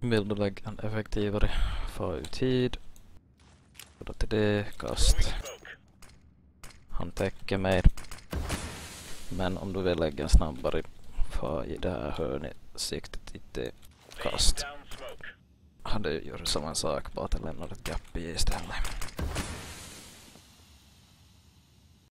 Vill du lägga en effektivare få ut tid. gå då till det, kast. Han täcker mig. Men om du vill lägga en snabbare få i det här hörnet siktet inte kast. Hade gjort samma sak, bara att lämna ett gap i istället.